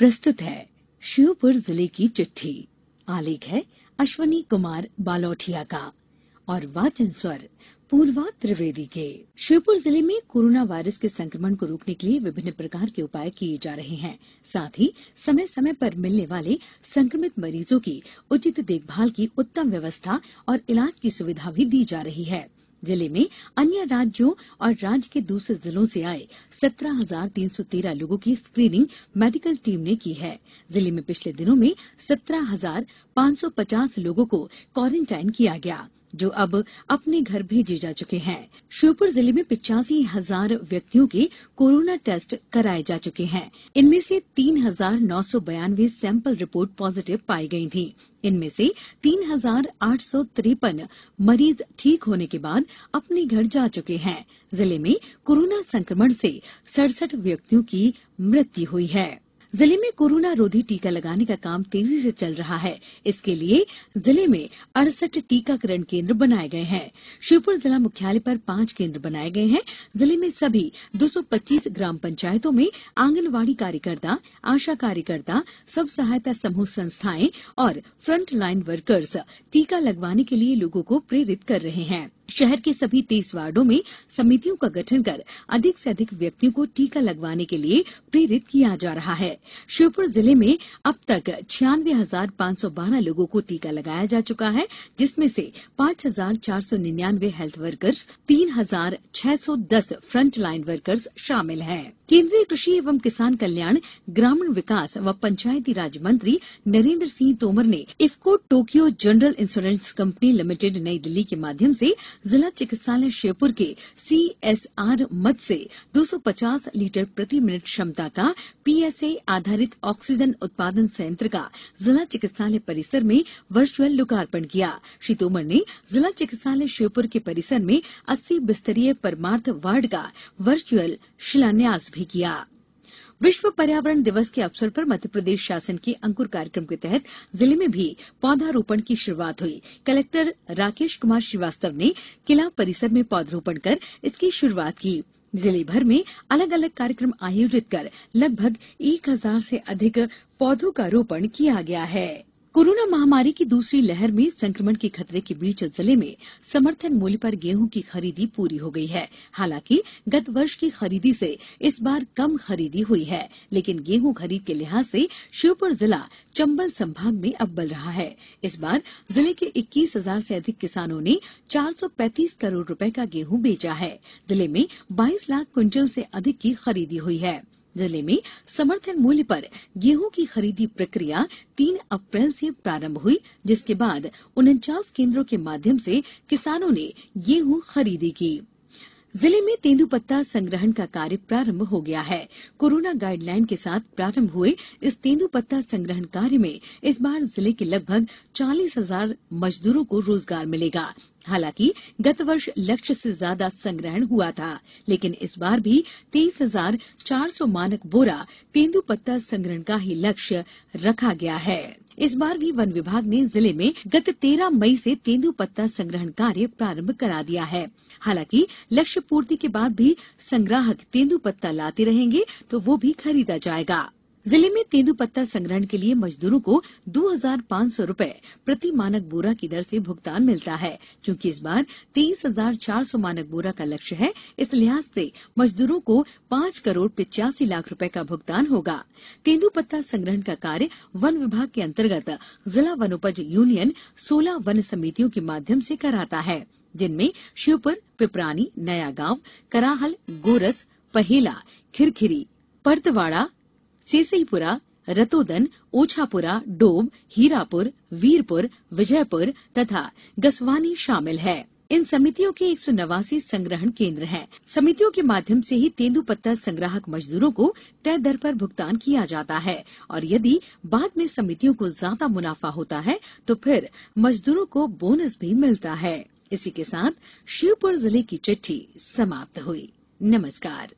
प्रस्तुत है श्योपुर ज़िले की चिट्ठी। आलेख है अश्वनी कुमार बालोठिया का और वाचन स्वर पूर्वा त्रिवेदी के। श्योपुर ज़िले में कोरोना वायरस के संक्रमण को रोकने के लिए विभिन्न प्रकार के उपाय किए जा रहे हैं। साथ ही समय समय पर मिलने वाले संक्रमित मरीजों की उचित देखभाल की उत्तम व्यवस्था और इलाज की सुविधा भी दी जा रही है। ज़िले में अन्य राज्यों और राज्य के दूसरे जिलों से आए सत्रह हज़ार तीन सौ तेरह लोगों की स्क्रीनिंग मेडिकल टीम ने की है। ज़िले में पिछले दिनों में सत्रह हज़ार पाँच सौ पचास लोगों को क्वारंटाइन किया गया। जो अब अपने घर भेजे जा चुके हैं। श्योपुर ज़िले में पिचासी हज़ार व्यक्तियों के कोरोना टेस्ट कराए जा चुके हैं। इनमें से तीन हज़ार नौ सौ बयानवे सैंपल रिपोर्ट पॉजिटिव पाई गई थी। इनमें से तीन हज़ार आठ सौ तिरपन मरीज़ ठीक होने के बाद अपने घर जा चुके हैं। ज़िले में कोरोना संक्रमण से सड़सठ व्यक्तियों की मृत्यु हुई है। ज़िले में कोरोना रोधी टीका लगाने का काम तेज़ी से चल रहा है। इसके लिए ज़िले में अड़सठ टीकाकरण केंद्र बनाए गए हैं। श्योपुर जिला मुख्यालय पर पाँच केंद्र बनाए गए हैं। ज़िले में सभी 225 ग्राम पंचायतों में आंगनवाड़ी कार्यकर्ता, आशा कार्यकर्ता, सब सहायता समूह संस्थाएँ और फ्रंट लाइन वर्कर्स टीका लगवाने के लिए लोगों को प्रेरित कर रहे हैं। शहर के सभी तेईस वार्डो में समितियों का गठन कर अधिक से अधिक व्यक्तियों को टीका लगवाने के लिए प्रेरित किया जा रहा है। श्योपुर ज़िले में अब तक छियानवे हज़ार पाँच सौ बारह लोगों को टीका लगाया जा चुका है, जिसमें से पाँच हज़ार चार सौ निन्यानवे हेल्थ वर्कर्स, तीन हज़ार छह सौ दस फ्रंट लाइन वर्कर्स शामिल हैं। केंद्रीय कृषि एवं किसान कल्याण, ग्रामीण विकास व पंचायती राज मंत्री नरेंद्र सिंह तोमर ने IFFCO Tokyo general insurance company limited नई दिल्ली के माध्यम से जिला चिकित्सालय श्योपुर के सीएसआर मद से 250 लीटर प्रति मिनट क्षमता का पीएसए आधारित ऑक्सीजन उत्पादन संयंत्र का जिला चिकित्सालय परिसर में वर्चुअल लोकार्पण किया। श्री तोमर ने जिला चिकित्सालय श्योपुर के परिसर में 80 बिस्तरीय परमार्थ वार्ड का वर्चुअल शिलान्यास भी किया। विश्व पर्यावरण दिवस के अवसर पर मध्यप्रदेश शासन के अंकुर कार्यक्रम के तहत ज़िले में भी पौधारोपण की शुरुआत हुई। कलेक्टर राकेश कुमार श्रीवास्तव ने किला परिसर में पौधारोपण कर इसकी शुरुआत की। ज़िले भर में अलग अलग कार्यक्रम आयोजित कर लगभग एक हज़ार से अधिक पौधों का रोपण किया गया है। कोरोना महामारी की दूसरी लहर में संक्रमण के खतरे के बीच ज़िले में समर्थन मूल्य पर गेहूँ की खरीदी पूरी हो गई है। हालाँकि, गत वर्ष की खरीदी से इस बार कम खरीदी हुई है, लेकिन गेहूँ खरीद के लिहाज से श्योपुर जिला चंबल संभाग में अव्वल रहा है। इस बार ज़िले के इक्कीस हज़ार से अधिक किसानों ने 435 करोड़ रुपए का गेहूँ बेचा है। ज़िले में 22 लाख क्विंटल से अधिक की खरीदी हुई है। ज़िले में समर्थन मूल्य पर गेहूँ की खरीदी प्रक्रिया तीन अप्रैल से प्रारंभ हुई, जिसके बाद उनचास केंद्रों के माध्यम से किसानों ने गेहूँ खरीदी की। ज़िले में तेंदुपत्ता संग्रहण का कार्य प्रारंभ हो गया है। कोरोना गाइडलाइन के साथ प्रारंभ हुए इस तेंदुपत्ता संग्रहण कार्य में इस बार ज़िले के लगभग चालीस हज़ार मजदूरों को रोज़गार मिलेगा। हालाँकि गत वर्ष लक्ष्य से ज़्यादा संग्रहण हुआ था, लेकिन इस बार भी तेईस हज़ार चार सौ मानक बोरा तेंदुपत्ता संग्रहण का ही लक्ष्य रखा गया है। इस बार भी वन विभाग ने ज़िले में गत 13 मई से तेंदुपत्ता संग्रहण कार्य प्रारंभ करा दिया है। हालाँकि लक्ष्य पूर्ति के बाद भी संग्राहक तेंदुपत्ता लाते रहेंगे तो वो भी खरीदा जाएगा। ज़िले में तेंदुपत्ता संग्रहण के लिए मजदूरों को दो हज़ार पाँच सौ रुपये प्रति मानक बोरा की दर से भुगतान मिलता है, क्योंकि इस बार तेईस हज़ार चार सौ मानक बोरा का लक्ष्य है। इस लिहाज से मजदूरों को पाँच करोड़ पिचासी लाख रुपये का भुगतान होगा। तेंदुपत्ता संग्रहण का कार्य वन विभाग के अंतर्गत जिला वनोपज यूनियन सोलह वन समितियों के माध्यम से कराता है, जिनमें श्योपुर, पिपरानी नया गाँव कराहल, गोरस, पहेला, खिरखिरी, परतवाड़ा सेसईपुरा, रतोदन, ओछापुरा डोब हीरापुर, वीरपुर, विजयपुर तथा गसवानी शामिल है। इन समितियों के एक सौ नवासी संग्रहण केंद्र हैं। समितियों के माध्यम से ही तेंदुपत्ता संग्राहक मजदूरों को तय दर पर भुगतान किया जाता है। और यदि बाद में समितियों को ज़्यादा मुनाफा होता है तो फिर मजदूरों को बोनस भी मिलता है। इसी के साथ शिवपुर ज़िले की चिट्ठी समाप्त हुई। नमस्कार।